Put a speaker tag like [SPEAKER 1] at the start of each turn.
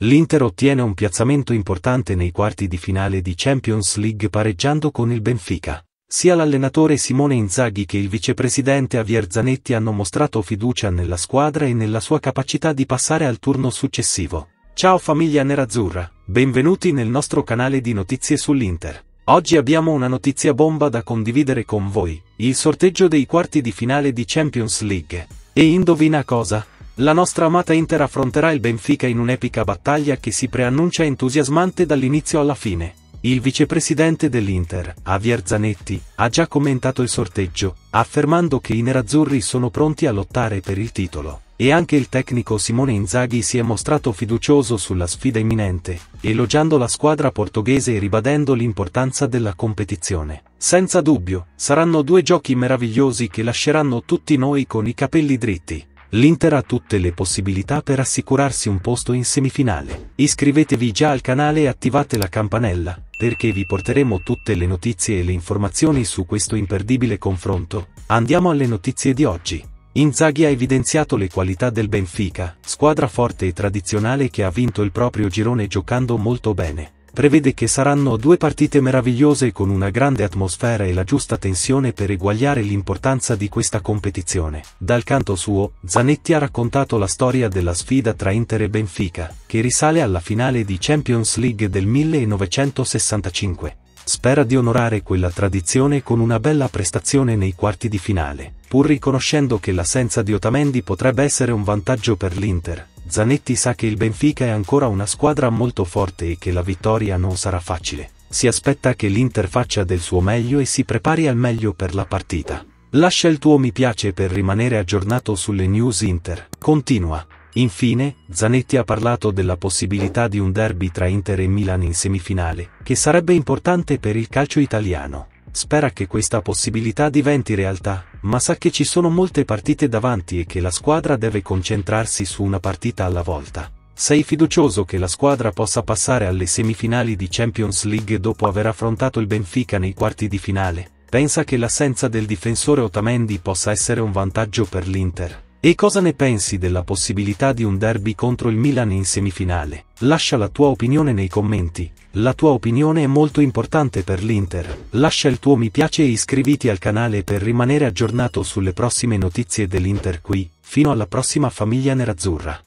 [SPEAKER 1] L'Inter ottiene un piazzamento importante nei quarti di finale di Champions League pareggiando con il Benfica. Sia l'allenatore Simone Inzaghi che il vicepresidente Javier Zanetti hanno mostrato fiducia nella squadra e nella sua capacità di passare al turno successivo. Ciao famiglia nerazzurra, benvenuti nel nostro canale di notizie sull'Inter. Oggi abbiamo una notizia bomba da condividere con voi, il sorteggio dei quarti di finale di Champions League. E indovina cosa? La nostra amata Inter affronterà il Benfica in un'epica battaglia che si preannuncia entusiasmante dall'inizio alla fine. Il vicepresidente dell'Inter, Javier Zanetti, ha già commentato il sorteggio, affermando che i nerazzurri sono pronti a lottare per il titolo. E anche il tecnico Simone Inzaghi si è mostrato fiducioso sulla sfida imminente, elogiando la squadra portoghese e ribadendo l'importanza della competizione. Senza dubbio, saranno due giochi meravigliosi che lasceranno tutti noi con i capelli dritti. L'Inter ha tutte le possibilità per assicurarsi un posto in semifinale. Iscrivetevi già al canale e attivate la campanella, perché vi porteremo tutte le notizie e le informazioni su questo imperdibile confronto. Andiamo alle notizie di oggi. Inzaghi ha evidenziato le qualità del Benfica, squadra forte e tradizionale che ha vinto il proprio girone giocando molto bene prevede che saranno due partite meravigliose con una grande atmosfera e la giusta tensione per eguagliare l'importanza di questa competizione. Dal canto suo, Zanetti ha raccontato la storia della sfida tra Inter e Benfica, che risale alla finale di Champions League del 1965. Spera di onorare quella tradizione con una bella prestazione nei quarti di finale, pur riconoscendo che l'assenza di Otamendi potrebbe essere un vantaggio per l'Inter, Zanetti sa che il Benfica è ancora una squadra molto forte e che la vittoria non sarà facile. Si aspetta che l'Inter faccia del suo meglio e si prepari al meglio per la partita. Lascia il tuo mi piace per rimanere aggiornato sulle news Inter. Continua. Infine, Zanetti ha parlato della possibilità di un derby tra Inter e Milan in semifinale, che sarebbe importante per il calcio italiano spera che questa possibilità diventi realtà, ma sa che ci sono molte partite davanti e che la squadra deve concentrarsi su una partita alla volta. Sei fiducioso che la squadra possa passare alle semifinali di Champions League dopo aver affrontato il Benfica nei quarti di finale? Pensa che l'assenza del difensore Otamendi possa essere un vantaggio per l'Inter? E cosa ne pensi della possibilità di un derby contro il Milan in semifinale? Lascia la tua opinione nei commenti. La tua opinione è molto importante per l'Inter. Lascia il tuo mi piace e iscriviti al canale per rimanere aggiornato sulle prossime notizie dell'Inter qui. Fino alla prossima famiglia nerazzurra.